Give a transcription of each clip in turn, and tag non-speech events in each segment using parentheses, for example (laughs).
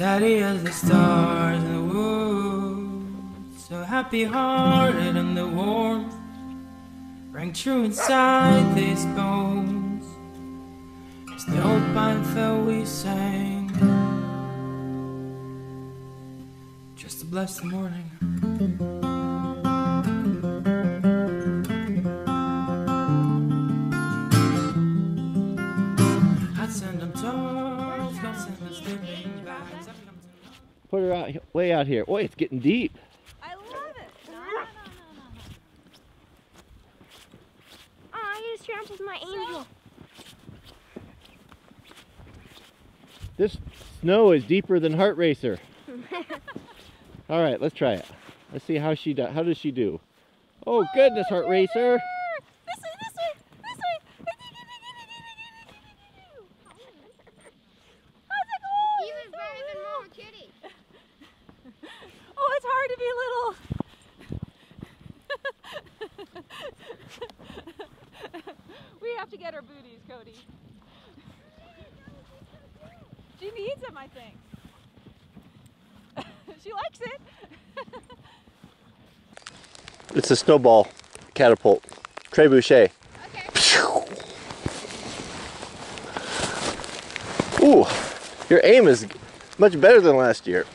steady as the stars in the woods, so happy hearted and the warmth rang true inside these bones. As the old pine fell, we sang. Just to bless the morning. Put her out, way out here. Boy, it's getting deep. I love it. No, no, no, no, no. Oh, you just trampled my angel. This snow is deeper than Heart Racer. (laughs) All right, let's try it. Let's see how she does. How does she do? Oh goodness, Heart Racer! This way, this way, this way. How's it going? Even better than Mama Kitty. Oh, it's hard to be little. We have to get our booties, Cody. She needs them, I think. (laughs) she likes it. (laughs) It's a snowball catapult. Trebuchet. Ooh, your aim is much better than last year.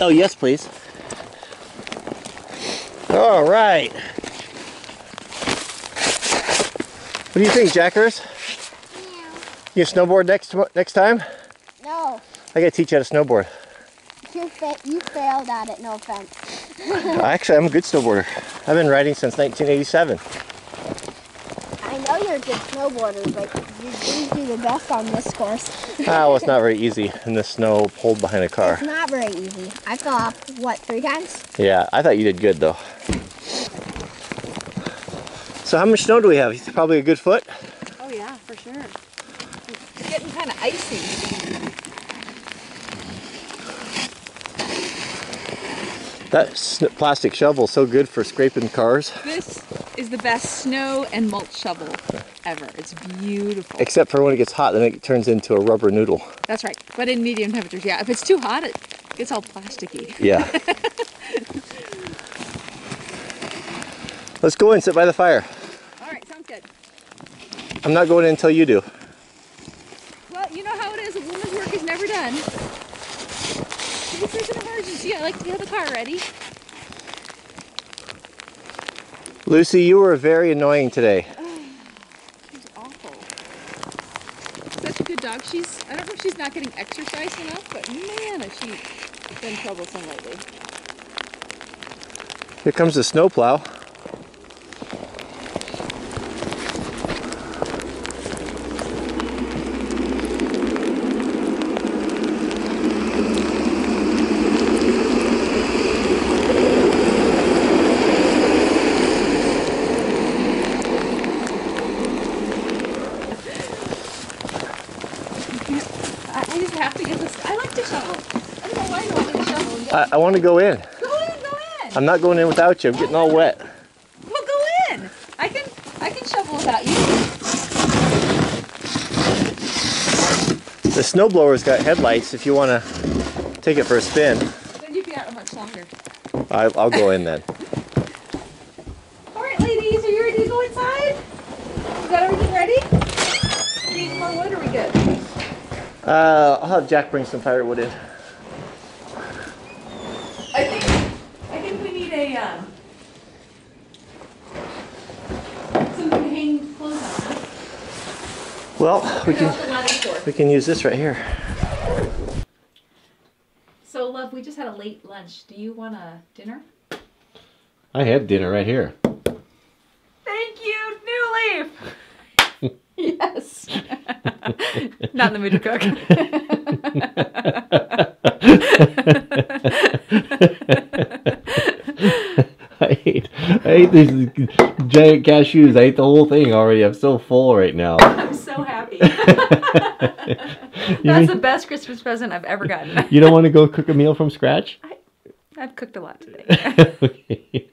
Oh, yes, please. All right. What do you think, Jackers? You snowboard next next time? No, I gotta teach you how to snowboard. you, fa- you failed at it, no offense. Actually, I'm a good snowboarder. I've been riding since 1987. I know you're good snowboarder, but you didn't do the best on this course. Ah, well, it's not very easy in the snow pulled behind a car. It's not very easy. I fell off, what, three times? Yeah, I thought you did good though. So how much snow do we have? Probably a good foot. Oh yeah, for sure. It's getting kind of icy. That sn- plastic shovel's so good for scraping cars, This is the best snow and mulch shovel ever. It's beautiful. except for when it gets hot, then it turns into a rubber noodle. That's right. But in medium temperatures, yeah. If it's too hot, it gets all plasticky. Yeah. (laughs) Let's go and sit by the fire. All right, sounds good. I'm not going in until you do. Well, you know how it is. A woman's work is never done. In case there's an emergency, I like to have the car ready. Lucy, you were very annoying today. (sighs) She's awful. Such a good dog. She's, I don't know if she's not getting exercise enough, but man, has she been troublesome lately. Here comes the snowplow. I, I just have to get this. I like to shovel. I don't know why you want me to shovel. I, I want to go in. Go in, go in. I'm not going in without you. I'm getting all wet. Well, go in. I can, I can shovel without you. The snowblower's got headlights if you want to take it for a spin. Then you'd be out much longer. I, I'll go in then. (laughs) All right, ladies, are you ready to go inside? You got everything ready? Need more wood? Are we good? Uh, I'll have Jack bring some firewood in. I think I think we need a um, something to hang clothes on. Huh? Well, we can off the ladder for. we can use this right here. So, love, we just had a late lunch. Do you want a dinner? I had dinner right here. Thank you, New Leaf. yes. (laughs) Not in the mood to cook. (laughs) I ate I ate these giant cashews. I ate the whole thing already. I'm so full right now. (laughs) I'm so happy. That's the best Christmas present I've ever gotten. you don't want to go cook a meal from scratch? I've cooked a lot today.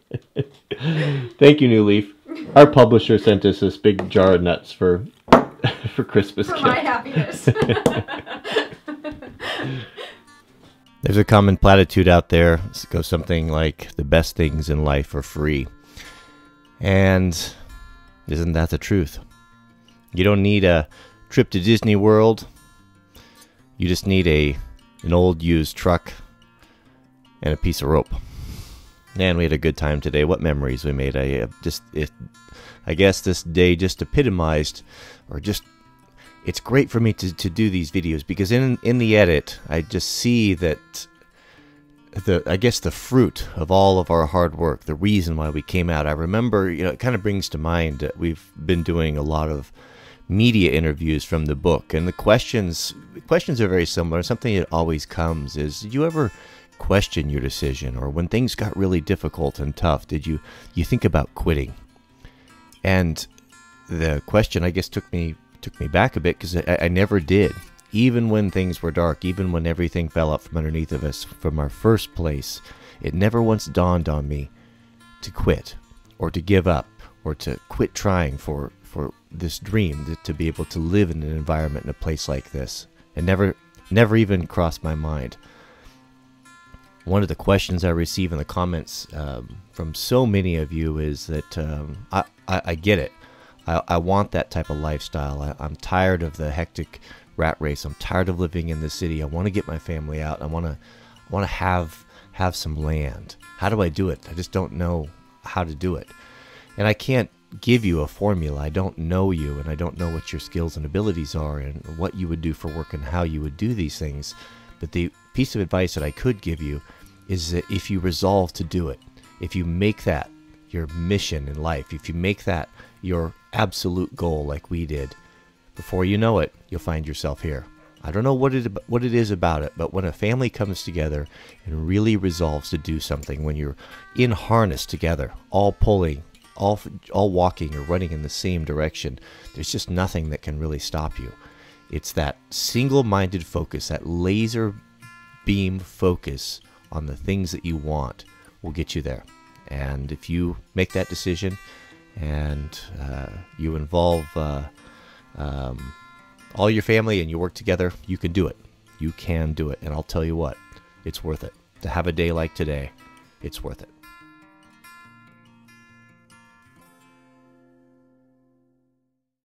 Thank you, New Leaf. Our publisher sent us this big jar of nuts for for Christmas. For my happiness. (laughs) There's a common platitude out there. It goes something like, the best things in life are free. And isn't that the truth? You don't need a trip to Disney World. You just need a an old used truck and a piece of rope. Man, we had a good time today. What memories we made. I uh, just it, I guess this day just epitomized or just it's great for me to, to do these videos because in in the edit I just see that the I guess the fruit of all of our hard work, the reason why we came out. I remember, you know, it kind of brings to mind that we've been doing a lot of media interviews from the book and the questions questions are very similar. Something that always comes is did you ever question your decision or when things got really difficult and tough, did you you think about quitting? And the question I guess took me took me back a bit because I, I never did. Even when things were dark, even when everything fell out from underneath of us from our first place, it never once dawned on me to quit or to give up or to quit trying for for this dream to, to be able to live in an environment in a place like this. It never never even crossed my mind. One of the questions I receive in the comments um, from so many of you is that um, I, I, I get it. I, I want that type of lifestyle. I, I'm tired of the hectic rat race. I'm tired of living in the city. I want to get my family out. I want to I want to have have some land. How do I do it? I just don't know how to do it. And I can't give you a formula. I don't know you and I don't know what your skills and abilities are and what you would do for work and how you would do these things. But the piece of advice that I could give you is that if you resolve to do it, if you make that your mission in life, if you make that your absolute goal like we did, before you know it, you'll find yourself here. I don't know what it what it is about it, but when a family comes together and really resolves to do something, when you're in harness together, all pulling, all all walking or running in the same direction, there's just nothing that can really stop you. It's that single-minded focus, that laser beam focus on the things that you want will get you there. And if you make that decision and uh, you involve uh, um, all your family and you work together, you can do it. You can do it. And I'll tell you what, it's worth it. To have a day like today, it's worth it.